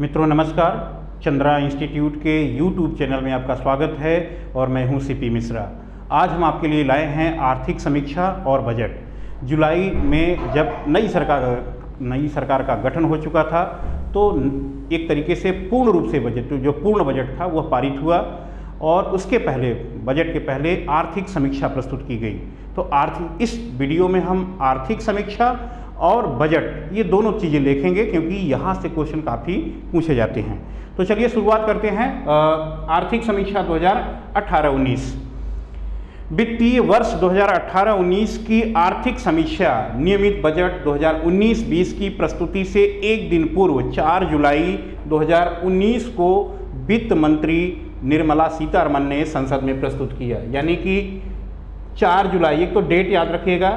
मित्रों, नमस्कार। चंद्रा इंस्टीट्यूट के यूट्यूब चैनल में आपका स्वागत है और मैं हूँ सीपी मिश्रा। आज हम आपके लिए लाए हैं आर्थिक समीक्षा और बजट। जुलाई में जब नई सरकार नई सरकार का गठन हो चुका था तो एक तरीके से पूर्ण रूप से बजट जो पूर्ण बजट था, वह पारित हुआ और उसके पहले, बजट के पहले आर्थिक समीक्षा प्रस्तुत की गई। तो आर्थिक, इस वीडियो में हम आर्थिक समीक्षा और बजट ये दोनों चीज़ें देखेंगे क्योंकि यहाँ से क्वेश्चन काफ़ी पूछे जाते हैं। तो चलिए शुरुआत करते हैं आर्थिक समीक्षा 2018-19 वित्तीय वर्ष 2018-19 की आर्थिक समीक्षा, नियमित बजट 2019-20 की प्रस्तुति से एक दिन पूर्व 4 जुलाई 2019 को वित्त मंत्री निर्मला सीतारमन ने संसद में प्रस्तुत किया। यानी कि 4 जुलाई, एक तो डेट याद रखिएगा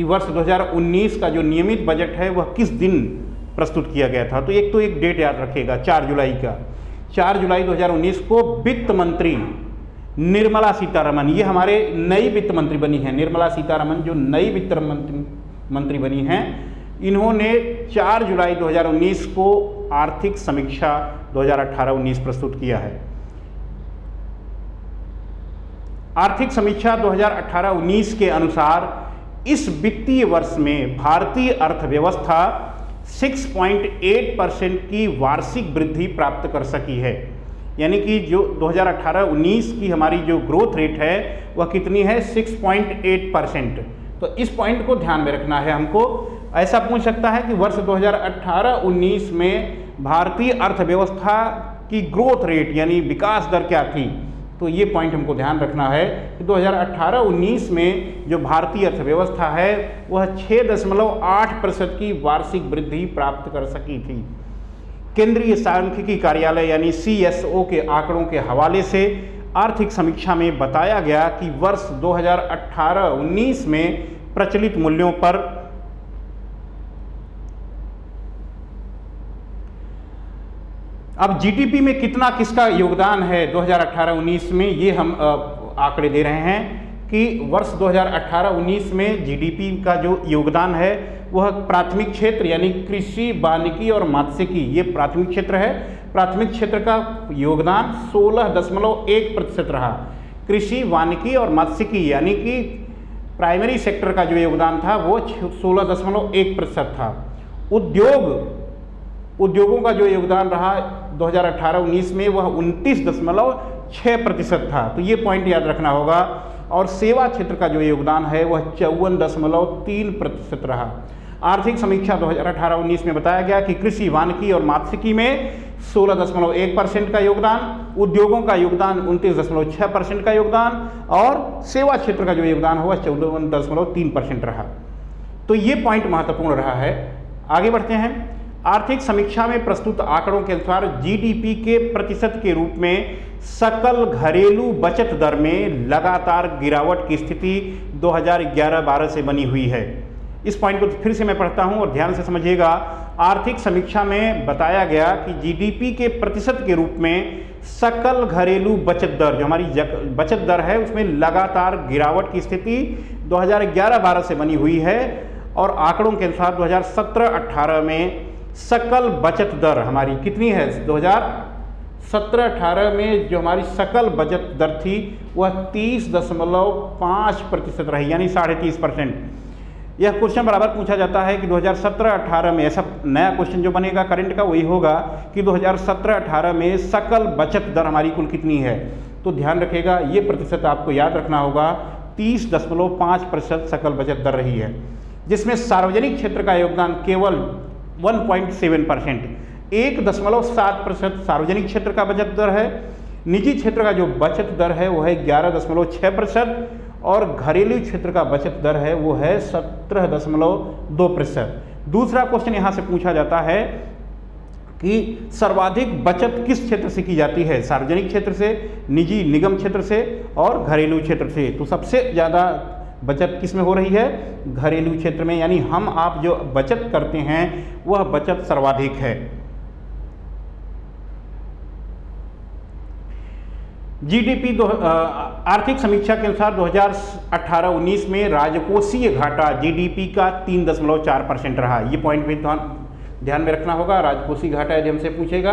कि वर्ष 2019 का जो नियमित बजट है, वह किस दिन प्रस्तुत किया गया था? तो एक तो एक डेट याद रखिएगा 4 जुलाई का। 4 जुलाई 2019 को वित्त मंत्री निर्मला सीतारमन ये हमारे नई वित्त मंत्री बनी है। निर्मला सीतारमन जो नई वित्त मंत्री मंत्री बनी हैं, इन्होंने 4 जुलाई 2019 को आर्थिक समीक्षा 2018-19 प्रस्तुत किया है। आर्थिक समीक्षा 2018-19 के अनुसार इस वित्तीय वर्ष में भारतीय अर्थव्यवस्था 6.8 परसेंट की वार्षिक वृद्धि प्राप्त कर सकी है। यानी कि जो 2018-19 की हमारी जो ग्रोथ रेट है, वह कितनी है? 6.8 परसेंट। तो इस पॉइंट को ध्यान में रखना है हमको। ऐसा पूछ सकता है कि वर्ष 2018-19 में भारतीय अर्थव्यवस्था की ग्रोथ रेट यानी विकास दर क्या थी? तो ये पॉइंट हमको ध्यान रखना है कि 2018-19 में जो भारतीय अर्थव्यवस्था है, वह 6.8 प्रतिशत की वार्षिक वृद्धि प्राप्त कर सकी थी। केंद्रीय सांख्यिकी कार्यालय यानी सीएसओ के आंकड़ों के हवाले से आर्थिक समीक्षा में बताया गया कि वर्ष 2018-19 में प्रचलित मूल्यों पर अब जीडीपी में कितना किसका योगदान है 2018-19 में? ये हम आंकड़े दे रहे हैं कि वर्ष 2018-19 में जीडीपी का जो योगदान है, वह प्राथमिक क्षेत्र यानी कृषि, वानिकी और मत्स्यिकी, ये प्राथमिक क्षेत्र है। प्राथमिक क्षेत्र का योगदान 16.1 प्रतिशत रहा। कृषि, वानिकी और मत्स्यिकी यानी कि प्राइमरी सेक्टर का जो योगदान था, वो 16.1 प्रतिशत था। उद्योग उद्योगों का जो योगदान रहा 2018-19 में, वह उनतीस दशमलव छः प्रतिशत था। तो ये पॉइंट याद रखना होगा। और सेवा क्षेत्र का जो योगदान है, वह चौवन दशमलव तीन प्रतिशत रहा। आर्थिक समीक्षा 2018-19 में बताया गया कि कृषि, वानिकी और मात्स्यिकी में 16.1 परसेंट का योगदान, उद्योगों का योगदान उनतीस दशमलव छः परसेंट का योगदान, और सेवा क्षेत्र का जो योगदान हुआ, चौवन दशमलव तीन परसेंट रहा। तो ये पॉइंट महत्वपूर्ण रहा है। आगे बढ़ते हैं। आर्थिक समीक्षा में प्रस्तुत आंकड़ों के अनुसार जीडीपी के प्रतिशत के रूप में सकल घरेलू बचत दर में लगातार गिरावट की स्थिति 2011-12 से बनी हुई है। इस पॉइंट को फिर से मैं पढ़ता हूँ और ध्यान से समझिएगा। आर्थिक समीक्षा में बताया गया कि जीडीपी के प्रतिशत के रूप में सकल घरेलू बचत दर, जो हमारी बचत दर है, उसमें लगातार गिरावट की स्थिति 2011-12 से बनी हुई है और आंकड़ों के अनुसार 2017-18 में सकल बचत दर हमारी कितनी है? 2017-18 में जो हमारी सकल बचत दर थी, वह तीस दशमलव पाँच प्रतिशत रही, यानी साढ़े तीस परसेंट। यह क्वेश्चन बराबर पूछा जाता है कि 2017-18 में ऐसा नया क्वेश्चन जो बनेगा करंट का, वही होगा कि 2017-18 में सकल बचत दर हमारी कुल कितनी है? तो ध्यान रखिएगा, ये प्रतिशत आपको याद रखना होगा, तीस दशमलव पाँच प्रतिशत सकल बचत दर रही है, जिसमें सार्वजनिक क्षेत्र का योगदान केवल 1.7 परसेंट एक दशमलव सात प्रतिशत सार्वजनिक क्षेत्र का बचत दर है। निजी क्षेत्र का जो बचत दर है, वो है ग्यारह दशमलव छः प्रतिशत और घरेलू क्षेत्र का बचत दर है, वो है सत्रह दशमलव दो प्रतिशत। दूसरा क्वेश्चन यहाँ से पूछा जाता है कि सर्वाधिक बचत किस क्षेत्र से की जाती है? सार्वजनिक क्षेत्र से, निजी निगम क्षेत्र से और घरेलू क्षेत्र से। तो सबसे ज़्यादा बचत किसमें हो रही है? घरेलू क्षेत्र में, यानी हम, आप जो बचत करते हैं, वह बचत सर्वाधिक है। जीडीपी दो आर्थिक समीक्षा के अनुसार 2018-19 में राजकोषीय घाटा जीडीपी का तीन दशमलव चार परसेंट रहा। ये पॉइंट भी ध्यान में रखना होगा। राजकोषी घाटा यदि हमसे पूछेगा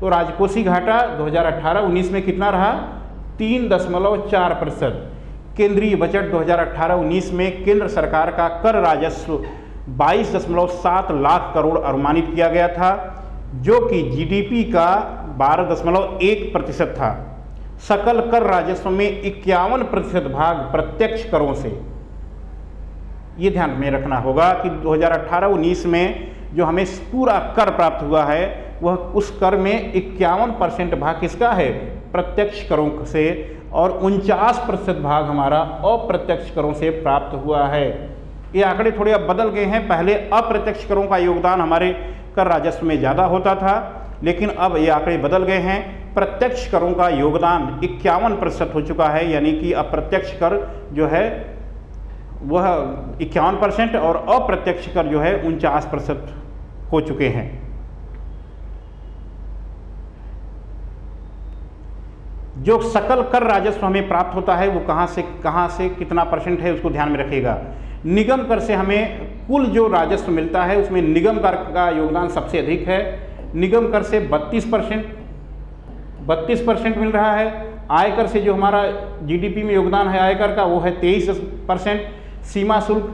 तो राजकोषी घाटा 2018-19 में कितना रहा? तीन दशमलव चार प्रतिशत। केंद्रीय बजट 2018-19 में केंद्र सरकार का कर राजस्व बाईस दशमलव सात लाख करोड़ अनुमानित किया गया था, जो कि जीडीपी का बारह दशमलव एक प्रतिशत था। सकल कर राजस्व में इक्यावन प्रतिशत भाग प्रत्यक्ष करों से। ये ध्यान में रखना होगा कि 2018-19 में जो हमें पूरा कर प्राप्त हुआ है, वह उस कर में इक्यावन परसेंट भाग किसका है? प्रत्यक्ष करों से और उनचास प्रतिशत भाग हमारा अप्रत्यक्ष करों से प्राप्त हुआ है। ये आंकड़े थोड़े अब बदल गए हैं। पहले अप्रत्यक्ष करों का योगदान हमारे कर राजस्व में ज़्यादा होता था, लेकिन अब ये आंकड़े बदल गए हैं। प्रत्यक्ष करों का योगदान इक्यावन प्रतिशत हो चुका है, यानी कि अप्रत्यक्ष कर जो है, वह इक्यावन परसेंट और अप्रत्यक्ष कर जो है उनचास प्रतिशत हो चुके हैं। जो सकल कर राजस्व हमें प्राप्त होता है, वो कहाँ से कहाँ से कितना परसेंट है, उसको ध्यान में रखेगा निगम कर से हमें कुल जो राजस्व मिलता है, उसमें निगम कर का योगदान सबसे अधिक है। निगम कर से 32 परसेंट, बत्तीस परसेंट मिल रहा है। आयकर से जो हमारा जीडीपी में योगदान है, आयकर का, वो है तेईस परसेंट। सीमा शुल्क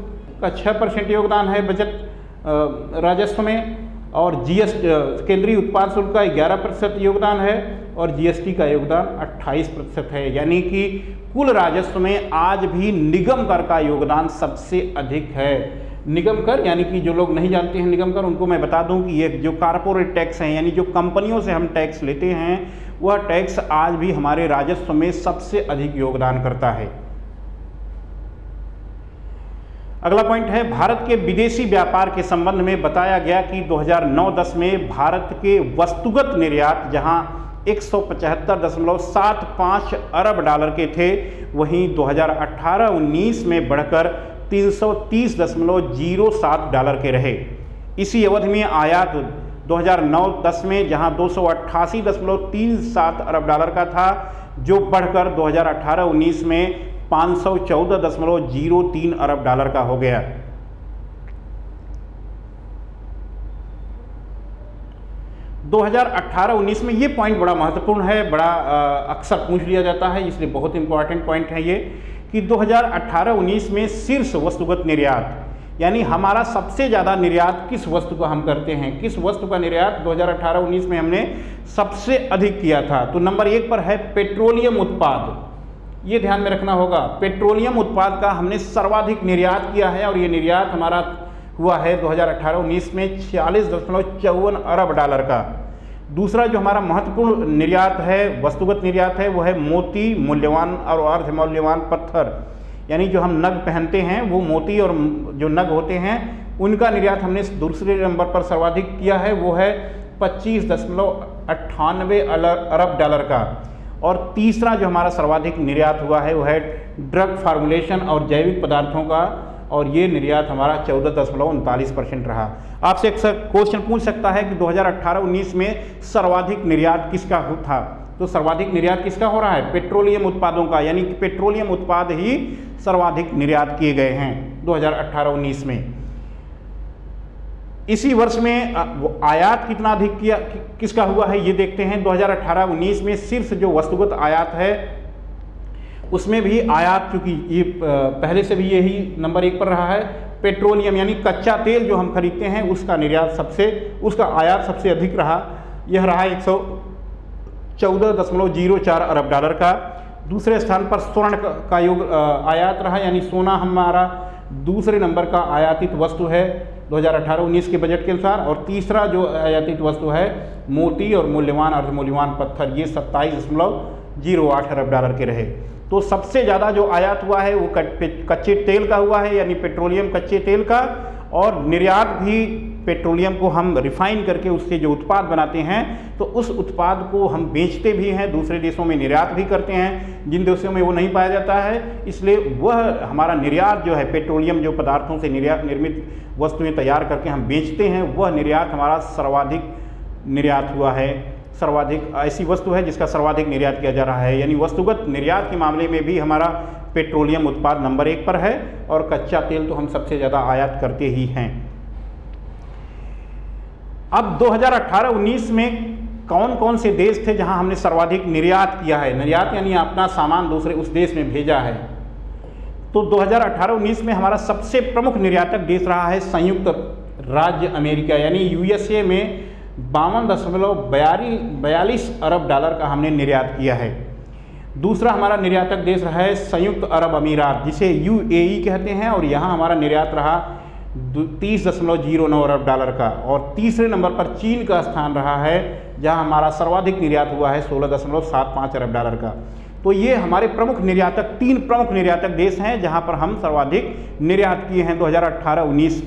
का छः परसेंट योगदान है बजट राजस्व में। और जीएस केंद्रीय उत्पाद शुल्क का 11 प्रतिशत योगदान है और जीएसटी का योगदान 28 प्रतिशत है। यानी कि कुल राजस्व में आज भी निगम कर का योगदान सबसे अधिक है। निगम कर, यानी कि जो लोग नहीं जानते हैं निगम कर, उनको मैं बता दूँ कि ये जो कारपोरेट टैक्स हैं, यानी जो कंपनियों से हम टैक्स लेते हैं, वह टैक्स आज भी हमारे राजस्व में सबसे अधिक योगदान करता है। अगला पॉइंट है, भारत के विदेशी व्यापार के संबंध में बताया गया कि 2009-10 में भारत के वस्तुगत निर्यात, जहाँ 175.75 अरब डॉलर के थे, वहीं 2018-19 में बढ़कर 330.07 डॉलर के रहे। इसी अवधि में आयात 2009-10 में, जहाँ 288.37 अरब डॉलर का था, जो बढ़कर 2018-19 में 514.03 अरब डॉलर का हो गया। 2018-19 में ये पॉइंट बड़ा महत्वपूर्ण है, बड़ा अक्सर पूछ लिया जाता है, इसलिए बहुत इंपॉर्टेंट पॉइंट है ये कि 2018-19 में शीर्ष वस्तुगत निर्यात, यानी हमारा सबसे ज़्यादा निर्यात किस वस्तु का हम करते हैं? किस वस्तु का निर्यात 2018-19 में हमने सबसे अधिक किया था? तो नंबर एक पर है पेट्रोलियम उत्पाद। ये ध्यान में रखना होगा, पेट्रोलियम उत्पाद का हमने सर्वाधिक निर्यात किया है और ये निर्यात हमारा हुआ है 2018-19 में छियालीस दशमलव चौवन अरब डॉलर का। दूसरा जो हमारा महत्वपूर्ण निर्यात है, वस्तुगत निर्यात है, वो है मोती मूल्यवान और अर्ध मूल्यवान पत्थर। यानी जो हम नग पहनते हैं, वो मोती और जो नग होते हैं, उनका निर्यात हमने दूसरे नंबर पर सर्वाधिक किया है, वो है पच्चीस दशमलव अट्ठानवे अरब डॉलर का। और तीसरा जो हमारा सर्वाधिक निर्यात हुआ है, वो है ड्रग फार्मुलेशन और जैविक पदार्थों का, और ये निर्यात हमारा चौदह दशमलव उनतालीस परसेंट रहा। आपसे एक क्वेश्चन पूछ सकता है कि 2018-19 में सर्वाधिक निर्यात किसका था? तो सर्वाधिक निर्यात किसका हो रहा है? पेट्रोलियम उत्पादों का, यानी कि पेट्रोलियम उत्पाद ही सर्वाधिक निर्यात किए गए हैं 2018-19 में। इसी वर्ष में आयात कितना अधिक किया कि, किसका हुआ है ये देखते हैं। 2018-19 में शीर्ष जो वस्तुगत आयात है उसमें भी आयात क्योंकि ये पहले से भी यही नंबर एक पर रहा है पेट्रोलियम यानी कच्चा तेल जो हम खरीदते हैं उसका निर्यात सबसे उसका आयात सबसे अधिक रहा। यह रहा एक सौ चौदह दशमलव ज़ीरो चार अरब डॉलर का। दूसरे स्थान पर स्वर्ण का योग आयात रहा यानी सोना हमारा दूसरे नंबर का आयातित वस्तु है। 2018-19 के बजट के अनुसार और तीसरा जो आयातित वस्तु है, मोती और मूल्यवान अर्धमूल्यवान पत्थर, ये सत्ताईस दशमलव ज़ीरो आठ अरब डॉलर के रहे। तो सबसे ज़्यादा जो आयात हुआ है, वो कच्चे तेल का हुआ है, यानी पेट्रोलियम कच्चे तेल का, और निर्यात भी पेट्रोलियम को हम रिफाइन करके उससे जो उत्पाद बनाते हैं तो उस उत्पाद को हम बेचते भी हैं, दूसरे देशों में निर्यात भी करते हैं, जिन देशों में वो नहीं पाया जाता है। इसलिए वह हमारा निर्यात जो है, पेट्रोलियम जो पदार्थों से निर्यात, निर्मित वस्तुएँ तैयार करके हम बेचते हैं, वह निर्यात हमारा सर्वाधिक निर्यात हुआ है। सर्वाधिक ऐसी वस्तु है जिसका सर्वाधिक निर्यात किया जा रहा है। यानी वस्तुगत निर्यात के मामले में भी हमारा पेट्रोलियम उत्पाद नंबर एक पर है, और कच्चा तेल तो हम सबसे ज़्यादा आयात करते ही हैं। अब 2018-19 में कौन कौन से देश थे जहाँ हमने सर्वाधिक निर्यात किया है? निर्यात यानी अपना सामान दूसरे उस देश में भेजा है। तो 2018-19 में हमारा सबसे प्रमुख निर्यातक देश रहा है संयुक्त राज्य अमेरिका, यानी यूएसए में बावन दशमलव बयालीस अरब डॉलर का हमने निर्यात किया है। दूसरा हमारा निर्यातक देश रहा है संयुक्त अरब अमीरात, जिसे यूएई कहते हैं, और यहाँ हमारा निर्यात रहा तीस दशमलव ज़ीरो नौ अरब डॉलर का। और तीसरे नंबर पर चीन का स्थान रहा है, जहाँ हमारा सर्वाधिक निर्यात हुआ है सोलह दशमलव सात पाँच अरब डॉलर का। तो ये हमारे प्रमुख निर्यातक, तीन प्रमुख निर्यातक देश हैं, जहाँ पर हम सर्वाधिक निर्यात किए हैं 2018-19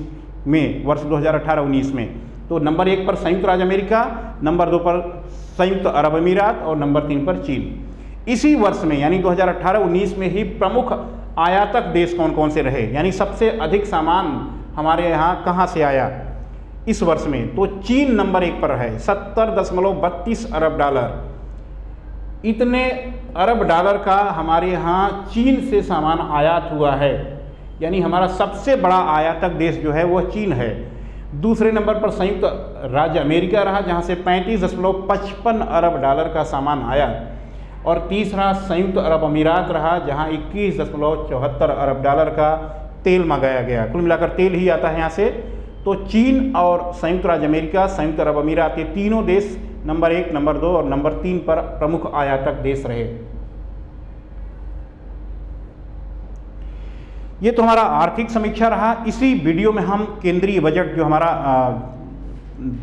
में, वर्ष 2018-19 में। तो नंबर एक पर संयुक्त राज्य अमेरिका, नंबर दो पर संयुक्त अरब अमीरात, और नंबर तीन पर चीन। इसी वर्ष में, यानी 2018-19 में ही प्रमुख आयातक देश कौन कौन से रहे? यानी सबसे अधिक सामान हमारे यहाँ कहाँ से आया? इस वर्ष में। तो चीन नंबर एक पर है। सत्तर दशमलव बत्तीस अरब डॉलर। इतने अरब डॉलर का हमारे यहाँ चीन से सामान आयात हुआ है। यानी हमारा सबसे बड़ा आयातक देश जो है वह चीन है। दूसरे नंबर पर संयुक्त राज्य अमेरिका रहा, जहाँ से पैंतीस दशमलव पचपन अरब डॉलर का सामान आया। और तीसरा संयुक्त अरब अमीरात रहा, जहाँ इक्कीस दशमलव चौहत्तर अरब डॉलर का तेल मंगाया गया। कुल मिलाकर तेल ही आता है यहाँ से। तो चीन और संयुक्त राज्य अमेरिका, संयुक्त अरब अमीरात, ये तीनों देश नंबर एक, नंबर दो और नंबर तीन पर प्रमुख आयातक देश रहे। ये तो हमारा आर्थिक समीक्षा रहा। इसी वीडियो में हम केंद्रीय बजट जो हमारा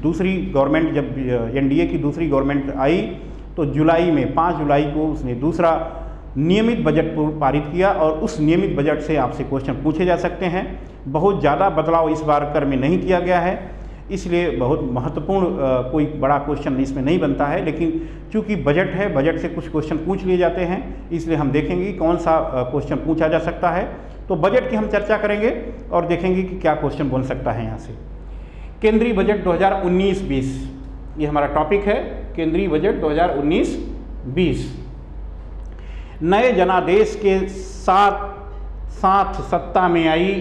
दूसरी गवर्नमेंट, जब, एनडीए की दूसरी गवर्नमेंट आई तो जुलाई में, पाँच जुलाई को उसने दूसरा नियमित बजट पारित किया और उस नियमित बजट से आपसे क्वेश्चन पूछे जा सकते हैं। बहुत ज़्यादा बदलाव इस बार कर में नहीं किया गया है। इसलिए बहुत महत्वपूर्ण कोई बड़ा क्वेश्चन इसमें नहीं बनता है। लेकिन चूँकि बजट है, बजट से कुछ क्वेश्चन पूछ लिए जाते हैं, इसलिए हम देखेंगे कौन सा क्वेश्चन पूछा जा सकता है। तो बजट की हम चर्चा करेंगे और देखेंगे कि क्या क्वेश्चन बन सकता है यहाँ से। केंद्रीय बजट 2019-20 ये हमारा टॉपिक है। केंद्रीय बजट 2019-20 नए जनादेश के साथ साथ सत्ता में आई,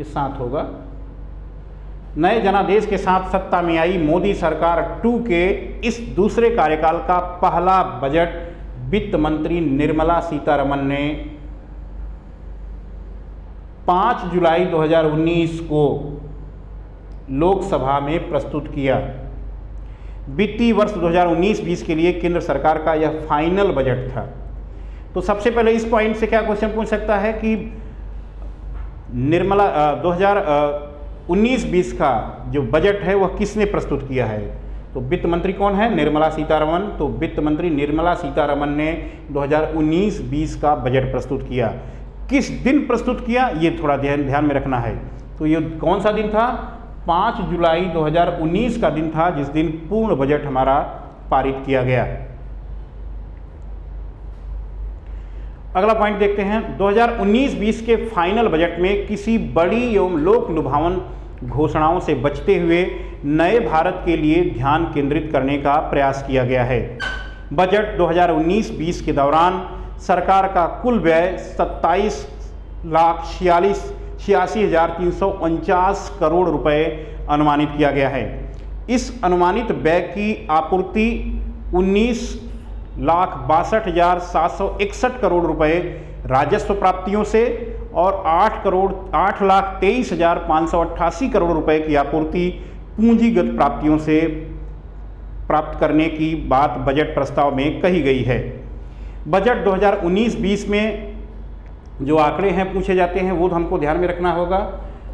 इस साथ होगा। नए जनादेश के साथ सत्ता में आई मोदी सरकार टू के इस दूसरे कार्यकाल का पहला बजट वित्त मंत्री निर्मला सीतारमन ने 5 जुलाई 2019 को लोकसभा में प्रस्तुत किया। वित्तीय वर्ष 2019-20 के लिए केंद्र सरकार का यह फाइनल बजट था। तो सबसे पहले इस पॉइंट से क्या क्वेश्चन पूछ सकता है कि निर्मला दो हज़ार उन्नीस बीस का जो बजट है वह किसने प्रस्तुत किया है? तो वित्त मंत्री कौन है? निर्मला सीतारमन तो वित्त मंत्री निर्मला सीतारमन ने 2019-20 का बजट प्रस्तुत किया। किस दिन प्रस्तुत किया? ये थोड़ा ध्यान ध्यान में रखना है। तो ये कौन सा दिन था? 5 जुलाई 2019 का दिन था, जिस दिन पूर्ण बजट हमारा पारित किया गया। अगला पॉइंट देखते हैं। 2019-20 के फाइनल बजट में किसी बड़ी एवं लोक लुभावन घोषणाओं से बचते हुए नए भारत के लिए ध्यान केंद्रित करने का प्रयास किया गया है। बजट 2019-20 के दौरान सरकार का कुल व्यय सत्ताईस लाख छियालीस, छियासी हज़ार तीन सौ उनचास करोड़ रुपए अनुमानित किया गया है। इस अनुमानित व्यय की आपूर्ति 19 लाख बासठ हज़ार सात सौ इकसठ करोड़ रुपए राजस्व प्राप्तियों से और आठ करोड़, आठ लाख तेईस हज़ार पाँच सौ अट्ठासी करोड़ रुपए की आपूर्ति पूंजीगत प्राप्तियों से प्राप्त करने की बात बजट प्रस्ताव में कही गई है। बजट 2019-20 में जो आंकड़े हैं पूछे जाते हैं, वो तो हमको ध्यान में रखना होगा।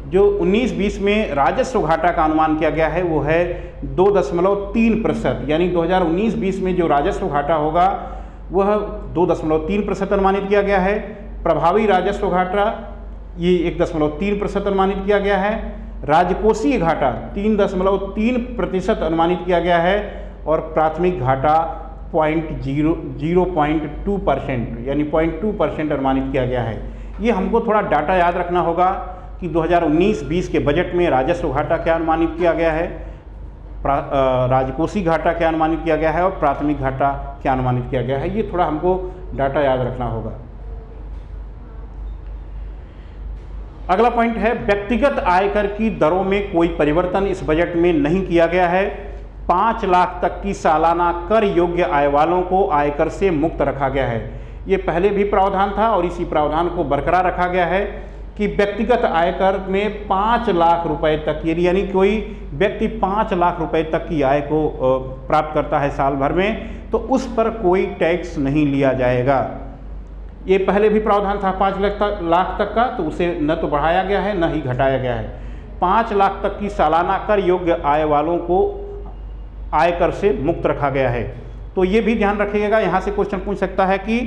जो 19-20 में राजस्व घाटा का अनुमान किया गया है, वो है दो दशमलव तीन प्रतिशत। यानी 2019-20 में जो राजस्व घाटा होगा, वह दो दशमलव तीन प्रतिशत अनुमानित किया गया है। प्रभावी राजस्व घाटा, ये एक दशमलव तीन प्रतिशत अनुमानित किया गया है। राजकोषीय घाटा, तीन दशमलव तीन प्रतिशत अनुमानित किया गया है। और प्राथमिक घाटा, point zero zero point two percent, यानी पॉइंट टू परसेंट अनुमानित किया गया है। ये हमको थोड़ा डाटा याद रखना होगा। कि 2019-20 के बजट में राजस्व घाटा क्या अनुमानित किया गया है? राजकोषीय घाटा क्या अनुमानित किया गया है और प्राथमिक घाटा क्या अनुमानित किया गया है? ये थोड़ा हमको डाटा याद रखना होगा। अगला पॉइंट है, व्यक्तिगत आयकर की दरों में कोई परिवर्तन इस बजट में नहीं किया गया है। पाँच लाख तक की सालाना कर योग्य आय वालों को आयकर से मुक्त रखा गया है। ये पहले भी प्रावधान था और इसी प्रावधान को बरकरार रखा गया है। कि व्यक्तिगत आयकर में पाँच लाख रुपए तक यानी कोई व्यक्ति पाँच लाख रुपए तक की आय को प्राप्त करता है साल भर में तो उस पर कोई टैक्स नहीं लिया जाएगा। ये पहले भी प्रावधान था पाँच लाख तक लाख तक का तो उसे न तो बढ़ाया गया है, न ही घटाया गया है। पाँच लाख तक की सालाना कर योग्य आय वालों को आयकर से मुक्त रखा गया है। तो ये भी ध्यान रखिएगा, यहाँ से क्वेश्चन पूछ सकता है कि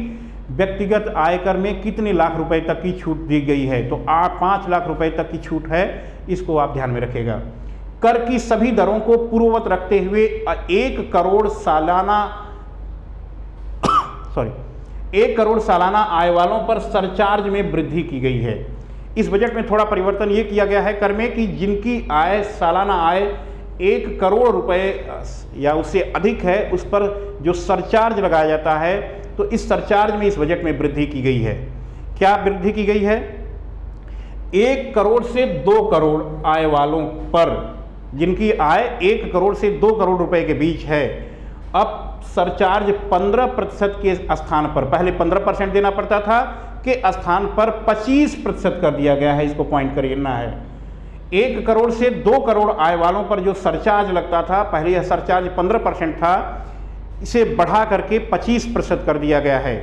व्यक्तिगत आयकर में कितने लाख रुपए तक की छूट दी गई है? तो आ, पाँच लाख रुपए तक की छूट है, इसको आप ध्यान में रखेगा कर की सभी दरों को पूर्ववत रखते हुए एक करोड़ सालाना सॉरी एक करोड़ सालाना आय वालों पर सरचार्ज में वृद्धि की गई है। इस बजट में थोड़ा परिवर्तन ये किया गया है कर में कि, जिनकी आय, सालाना आय एक करोड़ रुपए या उससे अधिक है, उस पर जो सरचार्ज लगाया जाता है तो इस सरचार्ज में इस बजट में वृद्धि की गई है। क्या वृद्धि की गई है? एक करोड़ से दो करोड़ आय वालों पर, जिनकी आय एक करोड़ से दो करोड़ रुपए के बीच है। अब सरचार्ज 15 प्रतिशत के स्थान पर, पहले 15 परसेंट देना पड़ता था, के स्थान पर 25 प्रतिशत कर दिया गया है, इसको पॉइंट करना है। एक करोड़ से दो करोड़ आय वालों पर जो सरचार्ज लगता था, पहले यह सरचार्ज 15 परसेंट था इसे बढ़ा करके 25 प्रतिशत कर दिया गया है।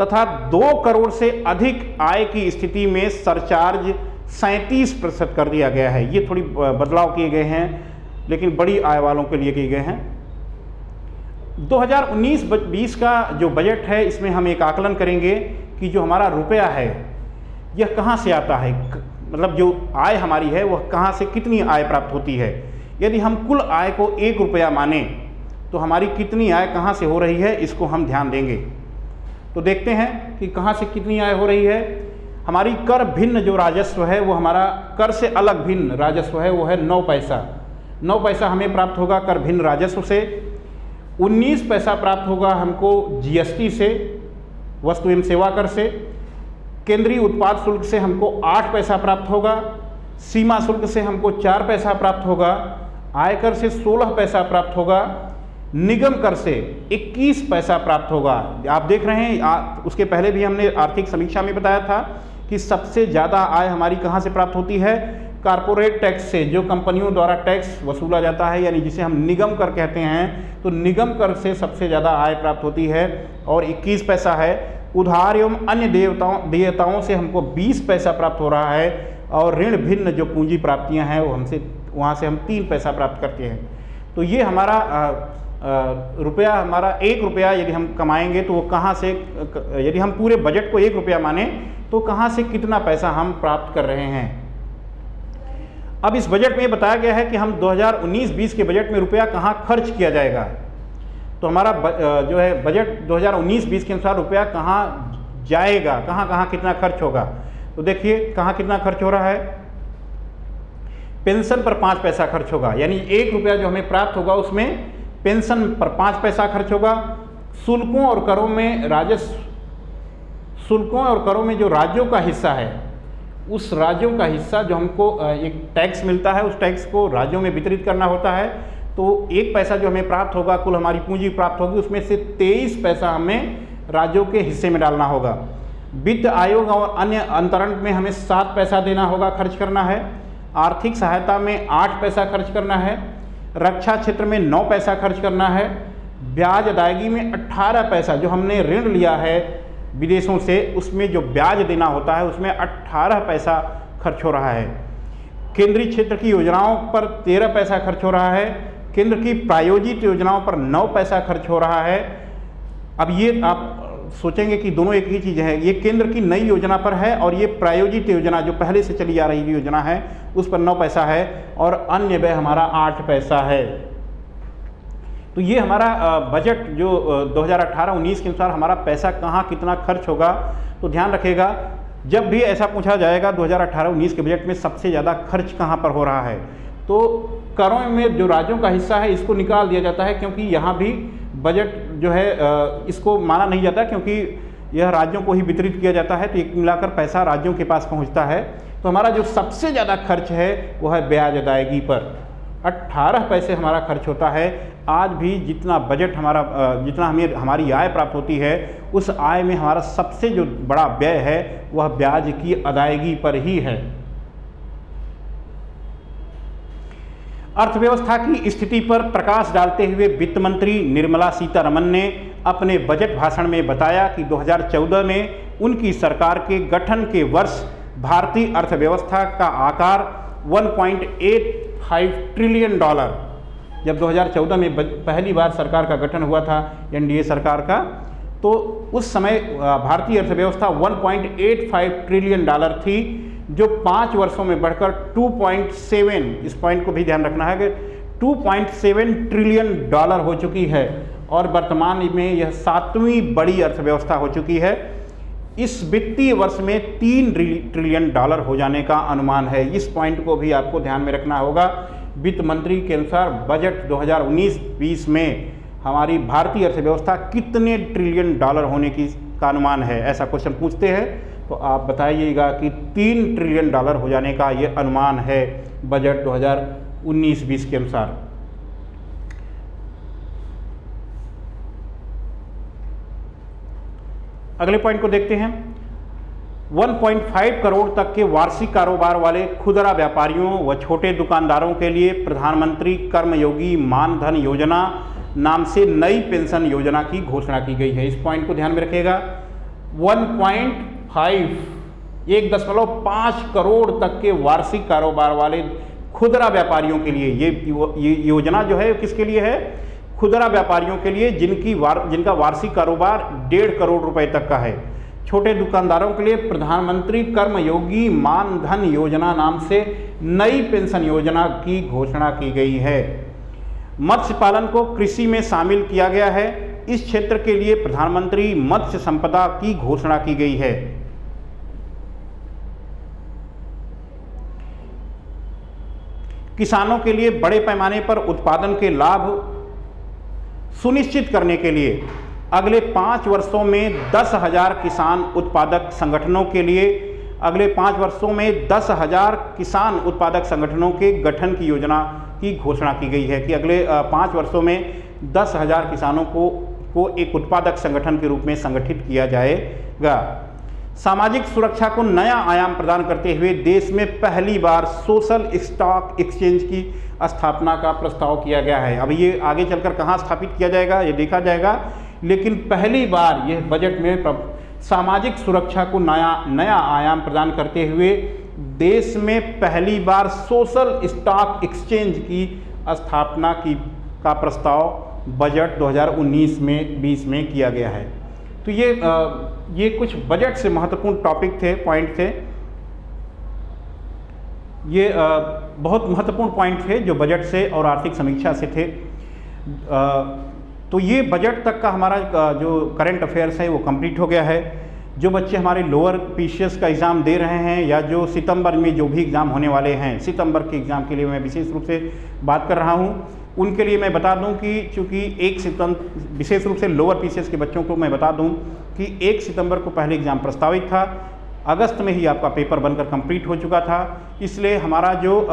तथा दो करोड़ से अधिक आय की स्थिति में सरचार्ज सैंतीस प्रतिशत कर दिया गया है। ये थोड़ी बदलाव किए गए हैं, लेकिन बड़ी आय वालों के लिए किए गए हैं। 2019-20 का जो बजट है, इसमें हम एक आकलन करेंगे कि जो हमारा रुपया है, यह कहाँ से आता है? मतलब जो आय हमारी है, वह कहाँ से कितनी आय प्राप्त होती है? यदि हम कुल आय को एक रुपया माने तो हमारी कितनी आय कहाँ से हो रही है, इसको हम ध्यान देंगे। तो देखते हैं कि कहाँ से कितनी आय हो रही है। हमारी कर भिन्न जो राजस्व है, वो हमारा कर से अलग भिन्न राजस्व है, वो है नौ पैसा। नौ पैसा हमें प्राप्त होगा कर भिन्न राजस्व से। उन्नीस पैसा प्राप्त होगा हमको जीएसटी से, वस्तु एवं सेवा कर से। केंद्रीय उत्पाद शुल्क से हमको आठ पैसा प्राप्त होगा। सीमा शुल्क से हमको चार पैसा प्राप्त होगा। आयकर से सोलह पैसा प्राप्त होगा। निगम कर से 21 पैसा प्राप्त होगा। आप देख रहे हैं आ, उसके पहले भी हमने आर्थिक समीक्षा में बताया था कि सबसे ज़्यादा आय हमारी कहाँ से प्राप्त होती है? कारपोरेट टैक्स से जो कंपनियों द्वारा टैक्स वसूला जाता है यानी जिसे हम निगम कर कहते हैं तो निगम कर से सबसे ज़्यादा आय प्राप्त होती है और 21 पैसा है। उधार एवं अन्य देवताओं देयताओं से हमको 20 पैसा प्राप्त हो रहा है और ऋण भिन्न जो पूंजी प्राप्तियाँ हैं वो हमसे वहाँ से हम तीन पैसा प्राप्त करते हैं। तो ये हमारा रुपया हमारा एक रुपया यदि हम कमाएँगे तो वो कहाँ से, यदि हम पूरे बजट को एक रुपया माने तो कहाँ से कितना पैसा हम प्राप्त कर रहे हैं? अब इस बजट में बताया गया है कि हम 2019-20 के बजट में रुपया कहाँ खर्च किया जाएगा। तो हमारा जो है बजट 2019-20 के अनुसार रुपया कहाँ जाएगा, कहाँ कहाँ कितना खर्च होगा? तो देखिए कहाँ कितना खर्च हो रहा है। पेंशन पर पाँच पैसा खर्च होगा, यानी एक रुपया जो हमें प्राप्त होगा उसमें पेंशन पर पाँच पैसा खर्च होगा। शुल्कों और करों में राजस्व शुल्कों और करों में जो राज्यों का हिस्सा है, उस राज्यों का हिस्सा जो हमको एक टैक्स मिलता है, उस टैक्स को राज्यों में वितरित करना होता है। तो एक पैसा जो हमें प्राप्त होगा, कुल हमारी पूंजी प्राप्त होगी, उसमें से तेईस पैसा हमें राज्यों के हिस्से में डालना होगा। वित्त आयोग और अन्य अंतरण में हमें सात पैसा देना होगा खर्च करना है। आर्थिक सहायता में आठ पैसा खर्च करना है। रक्षा क्षेत्र में नौ पैसा खर्च करना है। ब्याज अदायगी में अट्ठारह पैसा, जो हमने ऋण लिया है विदेशों से, उसमें जो ब्याज देना होता है, उसमें अट्ठारह पैसा खर्च हो रहा है। केंद्रीय क्षेत्र की योजनाओं पर तेरह पैसा खर्च हो रहा है। केंद्र की प्रायोजित योजनाओं पर नौ पैसा खर्च हो रहा है। अब ये आप सोचेंगे कि दोनों एक ही चीज़ है। ये केंद्र की नई योजना पर है और ये प्रायोजित योजना जो पहले से चली आ रही योजना है, उस पर नौ पैसा है और अन्य व्यय हमारा आठ पैसा है। तो ये हमारा बजट जो 2018-19 के अनुसार हमारा पैसा कहाँ कितना खर्च होगा तो ध्यान रखेगा, जब भी ऐसा पूछा जाएगा 2018-19 के बजट में सबसे ज़्यादा खर्च कहाँ पर हो रहा है तो करों में जो राज्यों का हिस्सा है, इसको निकाल दिया जाता है, क्योंकि यहाँ भी बजट जो है इसको माना नहीं जाता क्योंकि यह राज्यों को ही वितरित किया जाता है तो एक मिलाकर पैसा राज्यों के पास पहुँचता है। तो हमारा जो सबसे ज़्यादा खर्च है वह है ब्याज अदायगी पर। 18 पैसे हमारा खर्च होता है। आज भी जितना बजट हमारा जितना हमें, हमारी आय प्राप्त होती है, उस आय में हमारा सबसे जो बड़ा व्यय है, वह ब्याज की अदायगी पर ही है। अर्थव्यवस्था की स्थिति पर प्रकाश डालते हुए वित्त मंत्री निर्मला सीतारमन ने अपने बजट भाषण में बताया कि 2014 में उनकी सरकार के गठन के वर्ष भारतीय अर्थव्यवस्था का आकार 1.85 ट्रिलियन डॉलर। जब 2014 में पहली बार सरकार का गठन हुआ था, एनडीए सरकार का तो उस समय भारतीय अर्थव्यवस्था 1.85 ट्रिलियन डॉलर थी। जो पाँच वर्षों में बढ़कर 2.7 इस पॉइंट को भी ध्यान रखना है कि 2.7 ट्रिलियन डॉलर हो चुकी है और वर्तमान में यह सातवीं बड़ी अर्थव्यवस्था हो चुकी है। इस वित्तीय वर्ष में तीन ट्रिलियन डॉलर हो जाने का अनुमान है। इस पॉइंट को भी आपको ध्यान में रखना होगा। वित्त मंत्री के अनुसार बजट 2019-20 में हमारी भारतीय अर्थव्यवस्था कितने ट्रिलियन डॉलर होने की का अनुमान है, ऐसा क्वेश्चन पूछते हैं। तो आप बताइएगा कि तीन ट्रिलियन डॉलर हो जाने का ये अनुमान है बजट 2019-20 के अनुसार। अगले पॉइंट को देखते हैं। 1.5 करोड़ तक के वार्षिक कारोबार वाले खुदरा व्यापारियों व छोटे दुकानदारों के लिए प्रधानमंत्री कर्मयोगी मानधन योजना नाम से नई पेंशन योजना की घोषणा की गई है। इस पॉइंट को ध्यान में रखिएगा। फाइव, एक दशमलव पाँच करोड़ तक के वार्षिक कारोबार वाले खुदरा व्यापारियों के लिए ये ये योजना जो है, किसके लिए है? खुदरा व्यापारियों के लिए जिनकी वार, जिनका वार्षिक कारोबार डेढ़ करोड़ रुपए तक का है। छोटे दुकानदारों के लिए प्रधानमंत्री कर्मयोगी मानधन योजना नाम से नई पेंशन योजना की घोषणा की गई है। मत्स्य पालन को कृषि में शामिल किया गया है। इस क्षेत्र के लिए प्रधानमंत्री मत्स्य संपदा की घोषणा की गई है। किसानों के लिए बड़े पैमाने पर उत्पादन के लाभ सुनिश्चित करने के लिए अगले पाँच वर्षों में दस हज़ार किसान उत्पादक संगठनों के लिए, अगले पाँच वर्षों में दस हज़ार किसान उत्पादक संगठनों के गठन की योजना की घोषणा की गई है कि अगले पाँच वर्षों में दस हज़ार किसानों को को एक उत्पादक संगठन के रूप में संगठित किया जाएगा। सामाजिक सुरक्षा को नया आयाम प्रदान करते हुए देश में पहली बार सोशल स्टॉक एक्सचेंज की स्थापना का प्रस्ताव किया गया है। अब ये आगे चलकर कहाँ स्थापित किया जाएगा, ये देखा जाएगा। लेकिन पहली बार यह बजट में सामाजिक सुरक्षा को नया नया आयाम प्रदान करते हुए देश में पहली बार सोशल स्टॉक एक्सचेंज की स्थापना की, का प्रस्ताव बजट 2019 में 20 में किया गया है। तो ये ये कुछ बजट से महत्वपूर्ण टॉपिक थे पॉइंट थे। ये बहुत महत्वपूर्ण पॉइंट थे जो बजट से और आर्थिक समीक्षा से थे। तो ये बजट तक का हमारा जो करंट अफेयर्स है वो कंप्लीट हो गया है। जो बच्चे हमारे लोअर पीसीएस का एग्ज़ाम दे रहे हैं या जो सितंबर में जो भी एग्ज़ाम होने वाले हैं, सितंबर के एग्ज़ाम के लिए मैं विशेष रूप से बात कर रहा हूँ। उनके लिए मैं बता दूँ कि चूँकि एक सितंबर, विशेष रूप से लोअर पीसीएस के बच्चों को मैं बता दूँ कि एक सितंबर को पहले एग्ज़ाम प्रस्तावित था। अगस्त में ही आपका पेपर बनकर कंप्लीट हो चुका था। इसलिए हमारा जो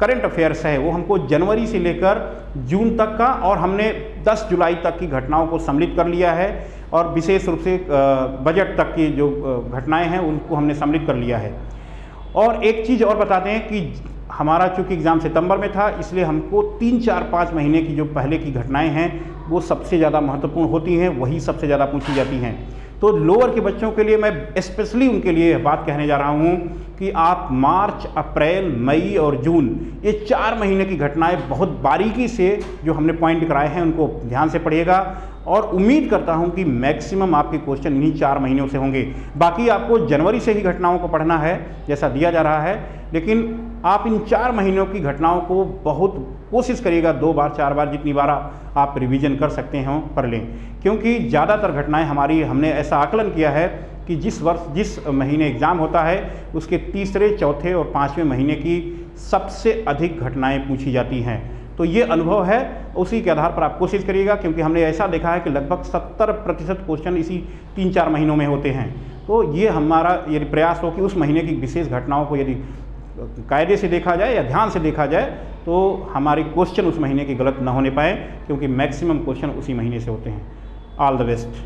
करंट अफेयर्स है, वो हमको जनवरी से लेकर जून तक का और हमने 10 जुलाई तक की घटनाओं को सम्मिलित कर लिया है और विशेष रूप से बजट तक की जो घटनाएँ हैं, उनको हमने सम्मिलित कर लिया है। और एक चीज़ और बता दें कि हमारा चूँकि एग्ज़ाम सितंबर में था, इसलिए हमको तीन, चार, पाँच महीने की जो पहले की घटनाएँ हैं, वो सबसे ज़्यादा महत्वपूर्ण होती हैं, वही सबसे ज़्यादा पूछी जाती हैं। तो लोअर के बच्चों के लिए मैं स्पेशली उनके लिए बात कहने जा रहा हूँ कि आप मार्च, अप्रैल, मई और जून, ये चार महीने की घटनाएँ बहुत बारीकी से जो हमने पॉइंट कराए हैं, उनको ध्यान से पढ़िएगा। और उम्मीद करता हूँ कि मैक्सिमम आपके क्वेश्चन इन्हीं चार महीनों से होंगे। बाकी आपको जनवरी से ही घटनाओं को पढ़ना है, जैसा दिया जा रहा है, लेकिन आप इन चार महीनों की घटनाओं को बहुत कोशिश करिएगा, दो बार, चार बार, जितनी बार आप रिवीजन कर सकते हैं कर लें। क्योंकि ज़्यादातर घटनाएँ हमारी, हमने ऐसा आकलन किया है कि जिस वर्ष, जिस महीने एग्ज़ाम होता है, उसके तीसरे, चौथे और पाँचवें महीने की सबसे अधिक घटनाएँ पूछी जाती हैं। तो ये अनुभव है, उसी के आधार पर आप कोशिश करिएगा, क्योंकि हमने ऐसा देखा है कि लगभग सत्तर प्रतिशत क्वेश्चन इसी तीन चार महीनों में होते हैं। तो ये हमारा यदि प्रयास हो कि उस महीने की विशेष घटनाओं को यदि कायदे से देखा जाए या ध्यान से देखा जाए तो हमारे क्वेश्चन उस महीने के गलत ना होने पाए, क्योंकि मैक्सिमम क्वेश्चन उसी महीने से होते हैं। All the best